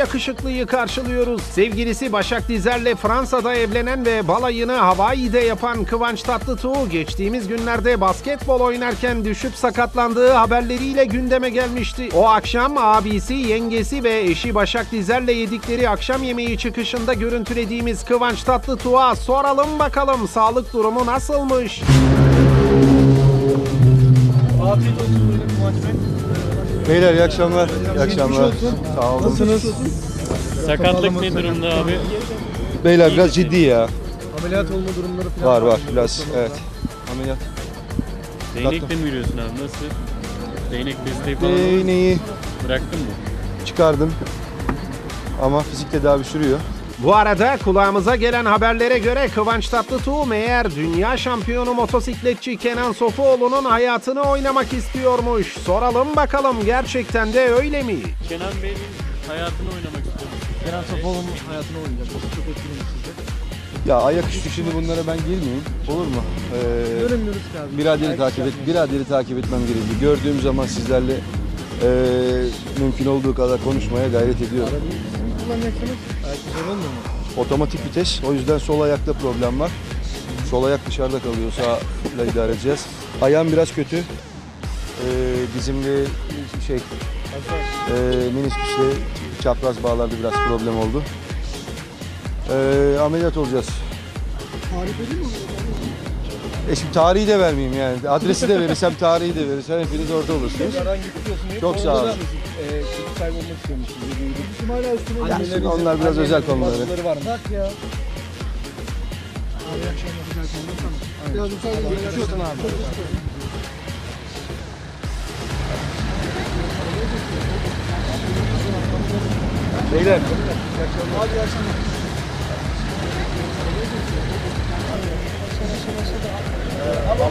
yakışıklıyı karşılıyoruz. Sevgilisi Başak Dizer'le Fransa'da evlenen ve balayını Hawaii'de yapan Kıvanç Tatlıtuğ geçtiğimiz günlerde basketbol oynarken düşüp sakatlandığı haberleriyle gündeme gelmişti. O akşam abisi, yengesi ve eşi Başak Dizer'le yedikleri akşam yemeği çıkışında görüntülediğimiz Kıvanç Tatlıtuğ'a soralım bakalım sağlık durumu nasılmış? Afiyet olsun Kıvanç Bey. Beyler iyi akşamlar. İyi akşamlar. Sağ olun. Nasılsınız? Sakatlık ne durumda abi? Beyler biraz ciddi ya. Ameliyat olma durumları falan Var var biraz. Evet. Ameliyat. Değnekle mi yürüyorsun abi? Nasıl? Değnek desteği falan Değneği bıraktın mı? çıkardım. Ama fizik tedavi sürüyor. Bu arada kulağımıza gelen haberlere göre Kıvanç Tatlıtuğ meğer dünya şampiyonu motosikletçi Kenan Sofuoğlu'nun hayatını oynamak istiyormuş. Soralım bakalım gerçekten de öyle mi? Kenan Bey'in hayatını oynamak istiyorum. Kenan Sofoğlu'nun hayatını oynayacak. Çok çok etkilemiş sizi. Ya ayaküstü şimdi bunlara ben girmeyeyim. Olur mu? Ee, Göremiyoruz ki abi. biraderi takip et, biraderi takip etmem gerekiyor. Gördüğüm zaman sizlerle ee, mümkün olduğu kadar konuşmaya gayret ediyorum. Kullanacaksınız? Ayak güzel olmuyor mu? Otomatik vites. O yüzden sol ayakta problem var. Sol ayak dışarıda kalıyor. Sağla idare edeceğiz. Ayağım biraz kötü. Ee, dizimli şey e, menisküsle çapraz bağlarda biraz problem oldu. Ee, ameliyat olacağız. Tarif edeyim mi? E şimdi tarihi de vermeyeyim yani. Adresi de verirsem, tarihi de verirsem hepiniz orada olursunuz. Çok sağ olun. Eee kaybolmak istiyormuşuz. Bizim Ya şimdi onlar biraz özel konuları. var mı? Bak ya. Biraz müsaade abi. Beyler. Abi yaşamak.